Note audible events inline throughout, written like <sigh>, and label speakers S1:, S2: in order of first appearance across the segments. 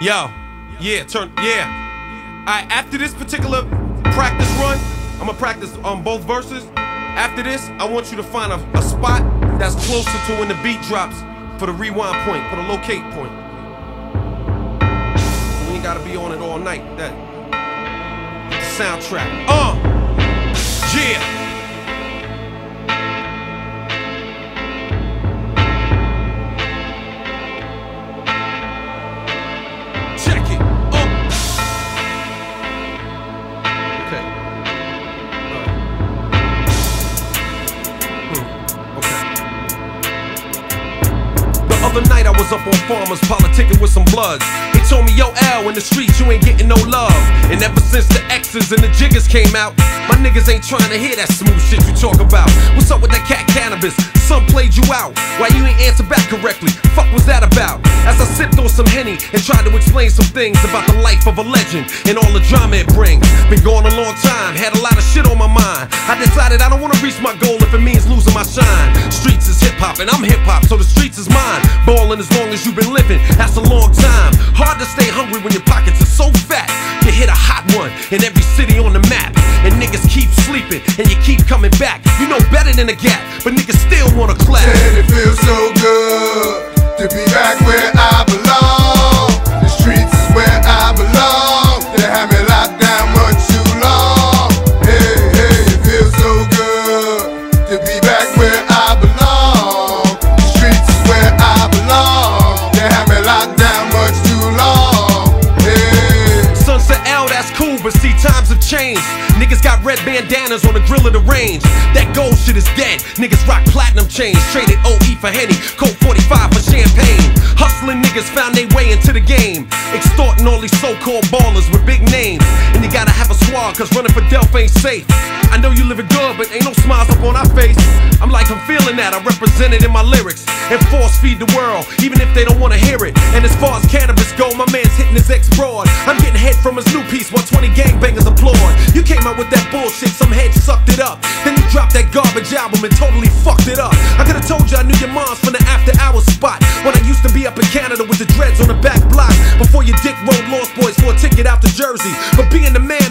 S1: Yo, yeah, turn, yeah. Alright, after this particular practice run, I'm gonna practice on both verses. After this, I want you to find a, a spot that's closer to when the beat drops for the rewind point, for the locate point. So we ain't gotta be on it all night. That soundtrack. Uh, yeah. Other night I was up on farmers politicking with some bloods. He told me, yo, L, in the streets you ain't getting no love. And ever since the X's and the Jiggas came out, my niggas ain't trying to hear that smooth shit you talk about. What's up with that cat Canibus? Some played you out. Why you ain't answer back correctly? Fuck was that about? As I sipped on some Henny and tried to explain some things about the life of a legend and all the drama it brings. Been gone a long time, had a lot of shit on my mind. I decided I don't wanna reach my goal if it means losing my shine. Hip hop and I'm hip hop, so the streets is mine. Ballin' as long as you've been living, that's a long time. Hard to stay hungry when your pockets are so fat. You hit a hot one in every city on the map. And niggas keep sleeping and you keep coming back. You know better than a gap, but niggas still wanna clap.
S2: And it feels so good
S1: see, times have changed. Niggas got red bandanas on the grill of the range. That gold shit is dead. Niggas rock platinum chains, traded OE for Henny, Colt 45 for champagne. Hustling niggas found their way into the game. Extorting all these so called ballers with big names. And you gotta have a swag, cause running for Delph ain't safe. I know you living good, but ain't no smiles up on our face. I'm like, I'm feeling that. I represent it in my lyrics. And force feed the world, even if they don't wanna hear it. And as far as Canibus go, my man's hitting his ex broad. I'm getting head from his new piece while 20 gangbangers applaud. You came out with that bullshit, some head sucked it up. Then you dropped that garbage album and totally fucked it up. I could've told you I knew your moms from the after hours spot. When I used to be up in Canada with the dreads on the back block. Before your dick rolled Lost Boyz for a ticket out to Jersey. But being the man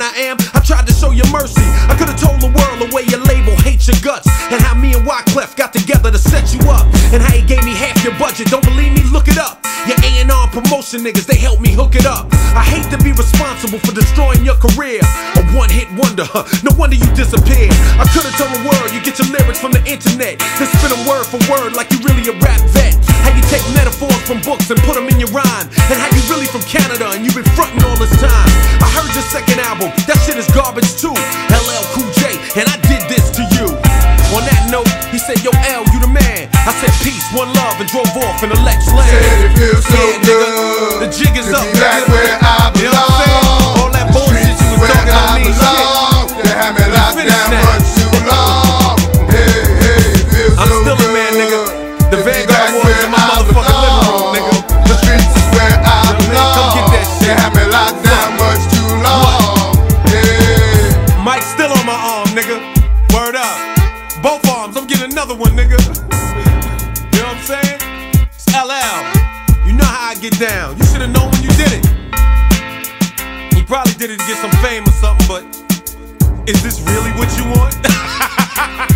S1: mercy. I could've told the world the way your label hates your guts. And how me and Wyclef got together to set you up. And how he gave me half your budget. Don't believe me? Look it up. Your A&R promotion niggas, they helped me hook it up. I hate to be responsible for destroying your career. A one hit wonder, no wonder you disappeared. I could've told the world you get your lyrics from the internet. Then spin them word for word like you really a rap vet. How you take metaphors from books and put them in your rhyme. And how you really from Canada and you've been fronting all this time. Your second album, that shit is garbage too. Both arms, I'm getting another one, nigga. <laughs> You know what I'm saying? It's LL. You know how I get down. You should have known when you did it. You probably did it to get some fame or something, but is this really what you want? <laughs>